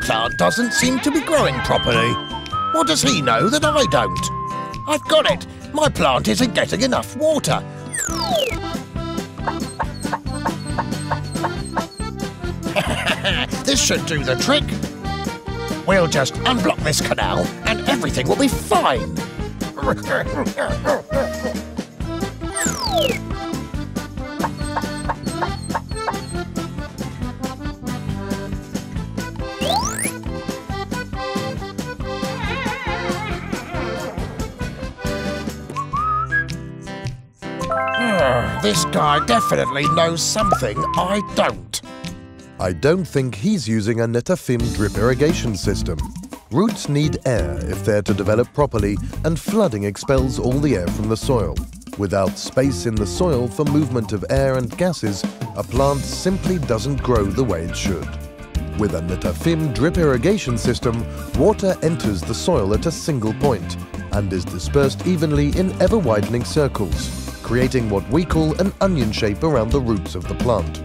My plant doesn't seem to be growing properly. What does he know that I don't? I've got it. My plant isn't getting enough water. this should do the trick. We'll just unblock this canal and everything will be fine. this guy definitely knows something I don't. I don't think he's using a Netafim drip irrigation system. Roots need air if they're to develop properly, and flooding expels all the air from the soil. Without space in the soil for movement of air and gases, a plant simply doesn't grow the way it should. With a Netafim drip irrigation system, water enters the soil at a single point and is dispersed evenly in ever-widening circles, creating what we call an onion shape around the roots of the plant.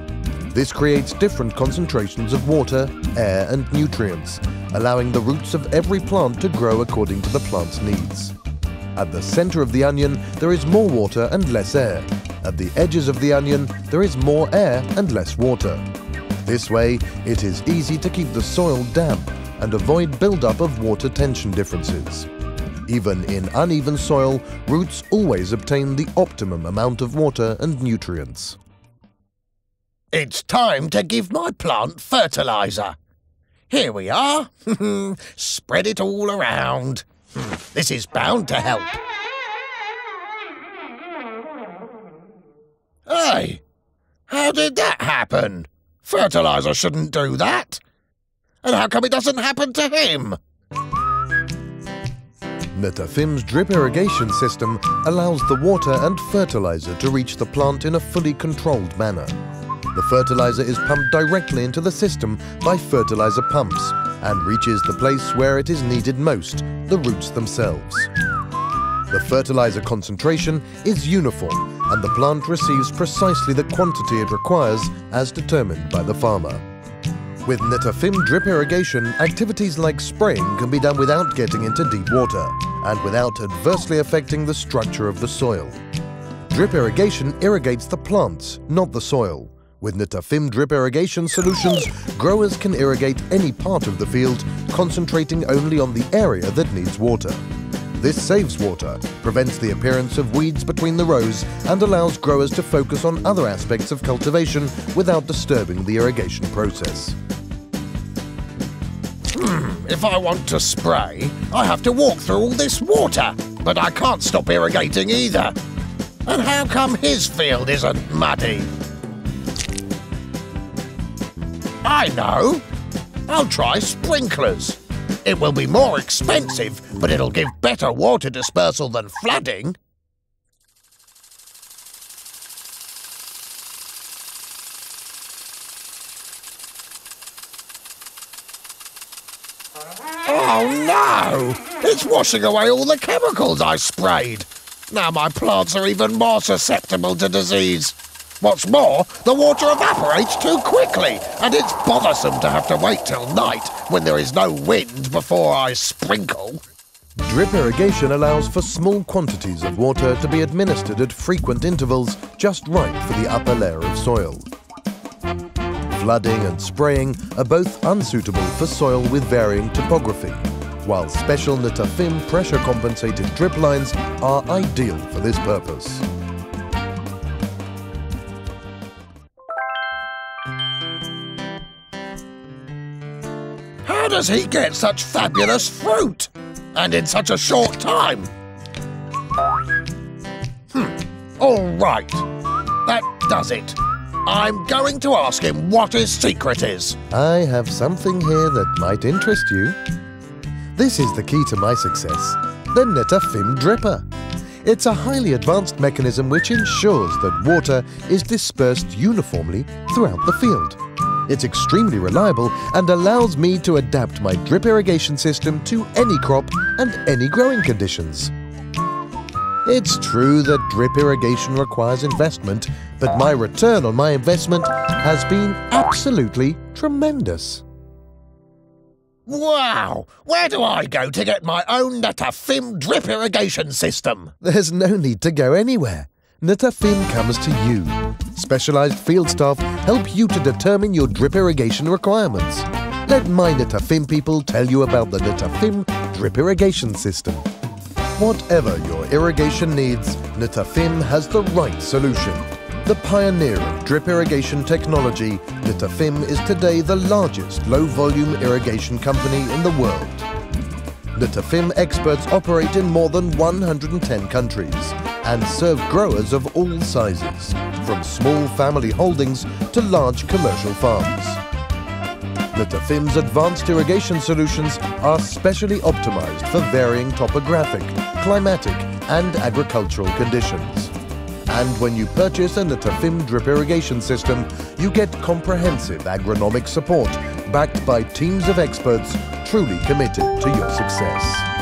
This creates different concentrations of water, air and nutrients, allowing the roots of every plant to grow according to the plant's needs. At the center of the onion, there is more water and less air. At the edges of the onion, there is more air and less water. This way, it is easy to keep the soil damp and avoid buildup of water tension differences. Even in uneven soil, roots always obtain the optimum amount of water and nutrients. It's time to give my plant fertilizer. Here we are. Spread it all around. This is bound to help. Hey, how did that happen? Fertilizer shouldn't do that. And how come it doesn't happen to him? Netafim's drip irrigation system allows the water and fertilizer to reach the plant in a fully controlled manner. The fertilizer is pumped directly into the system by fertilizer pumps and reaches the place where it is needed most, the roots themselves. The fertilizer concentration is uniform and the plant receives precisely the quantity it requires as determined by the farmer. With Netafim drip irrigation, activities like spraying can be done without getting into deep water and without adversely affecting the structure of the soil. Drip irrigation irrigates the plants, not the soil. With Netafim drip irrigation solutions, growers can irrigate any part of the field, concentrating only on the area that needs water. This saves water, prevents the appearance of weeds between the rows, and allows growers to focus on other aspects of cultivation without disturbing the irrigation process. Hmm, if I want to spray, I have to walk through all this water, but I can't stop irrigating either. And how come his field isn't muddy? I know. I'll try sprinklers. It will be more expensive, but it'll give better water dispersal than flooding. Oh no! It's washing away all the chemicals I sprayed. Now my plants are even more susceptible to disease. What's more, the water evaporates too quickly, and it's bothersome to have to wait till night when there is no wind before I sprinkle. Drip irrigation allows for small quantities of water to be administered at frequent intervals just right for the upper layer of soil. Flooding and spraying are both unsuitable for soil with varying topography, while special Netafim pressure-compensated drip lines are ideal for this purpose. How does he get such fabulous fruit? And in such a short time? Hmm, all right. That does it. I'm going to ask him what his secret is. I have something here that might interest you. This is the key to my success, the Netafim Dripper. It's a highly advanced mechanism which ensures that water is dispersed uniformly throughout the field. It's extremely reliable and allows me to adapt my drip irrigation system to any crop and any growing conditions. It's true that drip irrigation requires investment, but my return on my investment has been absolutely tremendous. Wow! Where do I go to get my own Netafim drip irrigation system? There's no need to go anywhere. Netafim comes to you. Specialized field staff help you to determine your drip irrigation requirements. Let my Netafim people tell you about the Netafim drip irrigation system. Whatever your irrigation needs, Netafim has the right solution. The pioneer of drip irrigation technology, Netafim is today the largest low-volume irrigation company in the world. Netafim experts operate in more than 110 countries and serve growers of all sizes, from small family holdings to large commercial farms. Netafim's advanced irrigation solutions are specially optimized for varying topographic, climatic and agricultural conditions. And when you purchase a Netafim drip irrigation system, you get comprehensive agronomic support backed by teams of experts truly committed to your success.